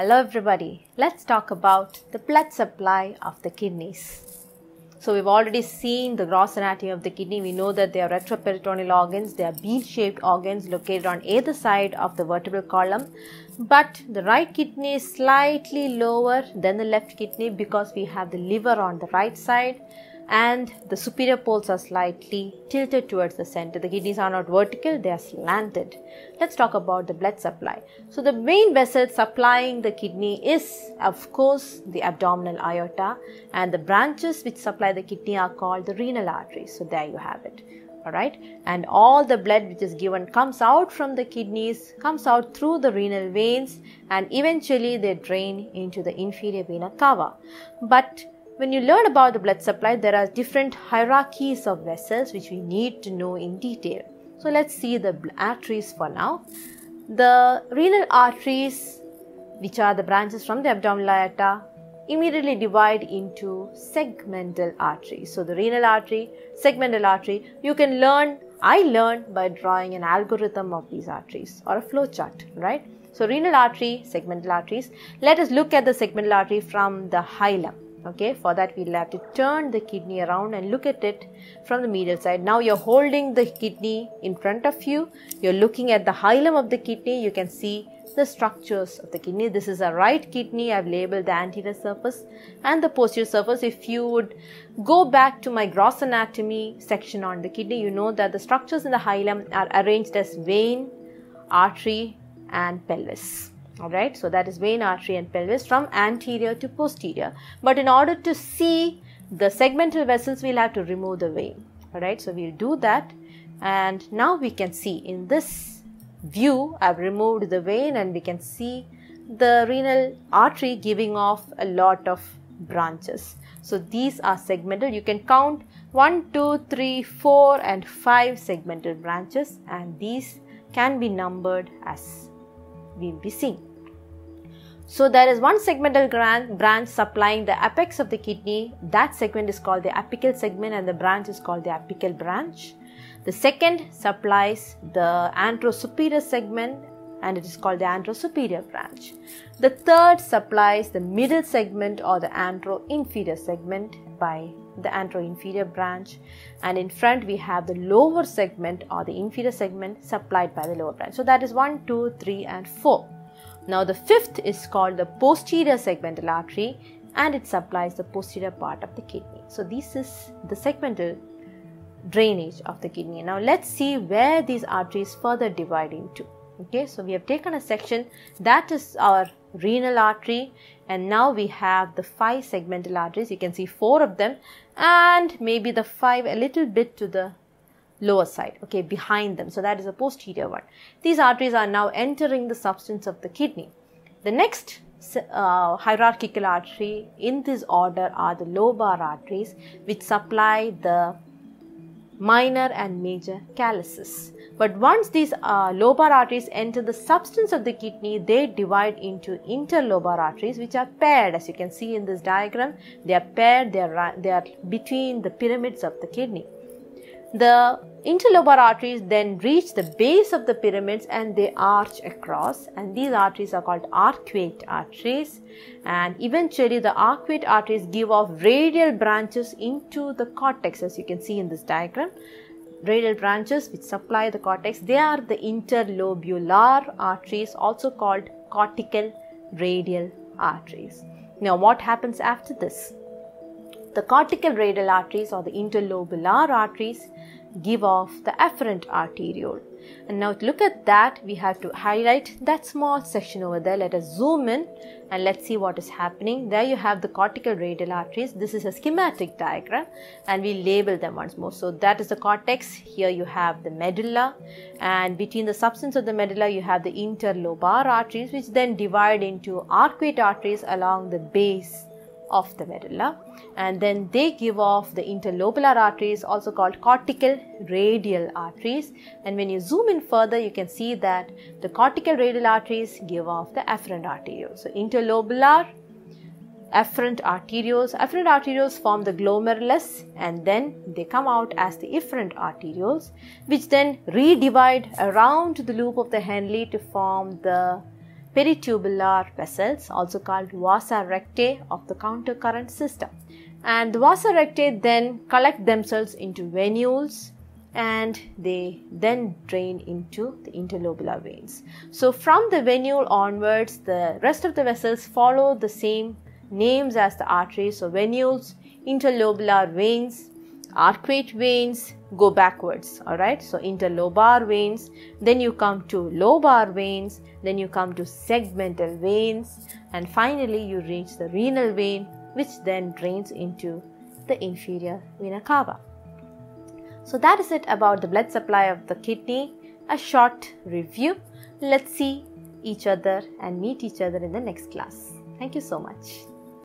Hello everybody. Let's talk about the blood supply of the kidneys. So we've already seen the gross anatomy of the kidney. We know that they are retroperitoneal organs. They are bean-shaped organs located on either side of the vertebral column. But the right kidney is slightly lower than the left kidney because we have the liver on the right side and the superior poles are slightly tilted towards the center. The kidneys are not vertical, they are slanted. Let's talk about the blood supply. So, the main vessel supplying the kidney is, of course, the abdominal aorta, and the branches which supply the kidney are called the renal arteries. So, there you have it. Alright, and all the blood which is given comes out from the kidneys, comes out through the renal veins, and eventually they drain into the inferior vena cava. But when you learn about the blood supply, there are different hierarchies of vessels which we need to know in detail. So let's see the arteries for now. The renal arteries, which are the branches from the abdominal aorta, immediately divide into segmental arteries. So the renal artery, segmental artery, you can learn, I learned by drawing an algorithm of these arteries or a flow chart, right? So renal artery, segmental arteries. Let us look at the segmental artery from the hilum okay for that we'll have to turn the kidney around and look at it from the medial side. Now you're holding the kidney in front of you. You're looking at the hilum of the kidney. You can see the structures of the kidney. This is a right kidney. I've labeled the anterior surface and the posterior surface. If you would go back to my gross anatomy section on the kidney you know that the structures in the hilum are arranged as vein artery and pelvis Alright, so that is vein, artery and pelvis from anterior to posterior. But in order to see the segmental vessels, we'll have to remove the vein. Alright, so we'll do that. And now we can see in this view, I've removed the vein and we can see the renal artery giving off a lot of branches. So these are segmental. You can count 1, 2, 3, 4 and 5 segmental branches and these can be numbered as we'll be seeing. So there is one segmental branch supplying the apex of the kidney. That segment is called the apical segment and the branch is called the apical branch. The second supplies the anterosuperior segment and it is called the anterosuperior branch. The third supplies the middle segment or the anteroinferior segment by the anteroinferior branch and in front we have the lower segment or the inferior segment supplied by the lower branch. So that is 1, 2, 3 and 4. Now the fifth is called the posterior segmental artery and it supplies the posterior part of the kidney. So this is the segmental drainage of the kidney. Now let's see where these arteries further divide into. Okay, so we have taken a section that is our renal artery and now we have the five segmental arteries. You can see four of them and maybe the five a little bit to the lower side, okay, behind them. So that is a posterior one. These arteries are now entering the substance of the kidney. The next uh, hierarchical artery in this order are the lobar arteries, which supply the minor and major calyces. But once these uh, lobar arteries enter the substance of the kidney, they divide into interlobar arteries, which are paired. As you can see in this diagram, they are paired. They are they are between the pyramids of the kidney. The interlobar arteries then reach the base of the pyramids and they arch across. And these arteries are called arcuate arteries. And eventually the arcuate arteries give off radial branches into the cortex as you can see in this diagram. Radial branches which supply the cortex. They are the interlobular arteries also called cortical radial arteries. Now what happens after this the cortical radial arteries or the interlobular arteries give off the afferent arteriole. And now to look at that, we have to highlight that small section over there. Let us zoom in and let's see what is happening. There you have the cortical radial arteries. This is a schematic diagram and we label them once more. So that is the cortex. Here you have the medulla and between the substance of the medulla you have the interlobar arteries which then divide into arcuate arteries along the base of the medulla and then they give off the interlobular arteries also called cortical radial arteries and when you zoom in further you can see that the cortical radial arteries give off the afferent arterioles. So interlobular afferent arterioles. Afferent arterioles form the glomerulus and then they come out as the efferent arterioles which then redivide around the loop of the Henle to form the peritubular vessels, also called vasa rectae of the countercurrent system. And the vasa rectae then collect themselves into venules and they then drain into the interlobular veins. So from the venule onwards, the rest of the vessels follow the same names as the arteries. So venules, interlobular veins, arcuate veins go backwards. Alright, so interlobar veins, then you come to lobar veins, then you come to segmental veins, and finally you reach the renal vein, which then drains into the inferior vena cava. So that is it about the blood supply of the kidney. A short review. Let's see each other and meet each other in the next class. Thank you so much.